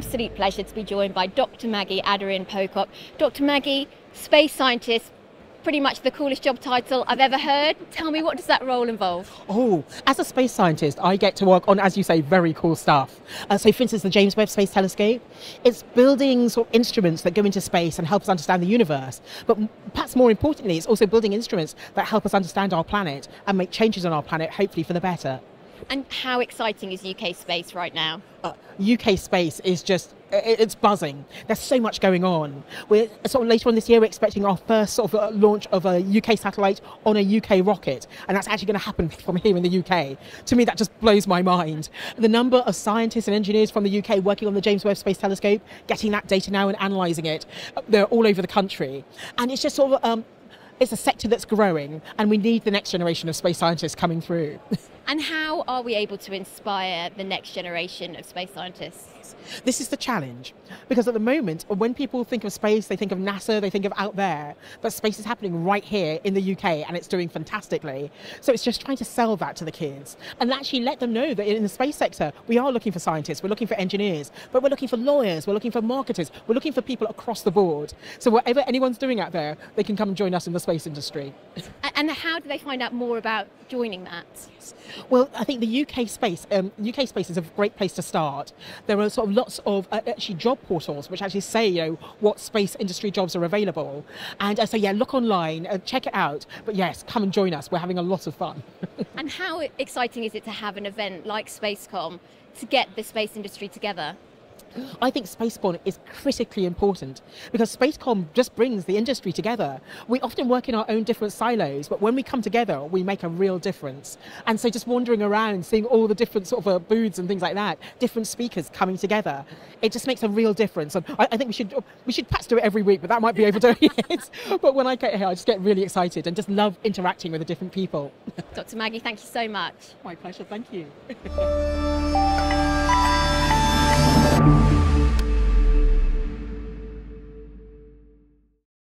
absolute pleasure to be joined by Dr. Maggie Aderin Pocock. Dr. Maggie, space scientist, pretty much the coolest job title I've ever heard. Tell me, what does that role involve? Oh, as a space scientist, I get to work on, as you say, very cool stuff. Uh, so, for instance, the James Webb Space Telescope, it's building sort of instruments that go into space and help us understand the universe. But perhaps more importantly, it's also building instruments that help us understand our planet and make changes on our planet, hopefully for the better. And how exciting is UK space right now? Uh, UK space is just it's buzzing. There's so much going on. We're sort of later on this year, we're expecting our first sort of uh, launch of a UK satellite on a UK rocket, and that's actually going to happen from here in the UK. To me, that just blows my mind. The number of scientists and engineers from the UK working on the James Webb Space Telescope, getting that data now and analysing it, uh, they're all over the country, and it's just sort of um, it's a sector that's growing, and we need the next generation of space scientists coming through. And how are we able to inspire the next generation of space scientists? This is the challenge because at the moment, when people think of space, they think of NASA, they think of out there, but space is happening right here in the UK and it's doing fantastically. So it's just trying to sell that to the kids and actually let them know that in the space sector, we are looking for scientists, we're looking for engineers, but we're looking for lawyers, we're looking for marketers, we're looking for people across the board. So whatever anyone's doing out there, they can come and join us in the space industry. And how do they find out more about joining that? Well, I think the UK space, um, UK space is a great place to start. There are sort of lots of uh, actually job portals which actually say you know what space industry jobs are available, and uh, so yeah, look online, uh, check it out. But yes, come and join us. We're having a lot of fun. and how exciting is it to have an event like SpaceComm to get the space industry together? I think SpaceComm is critically important because SpaceComm just brings the industry together. We often work in our own different silos, but when we come together, we make a real difference. And so just wandering around, seeing all the different sort of uh, booths and things like that, different speakers coming together, it just makes a real difference. And I, I think we should we should perhaps do it every week, but that might be overdoing it. but when I get here, I just get really excited and just love interacting with the different people. Dr. Maggie, thank you so much. My pleasure. Thank you.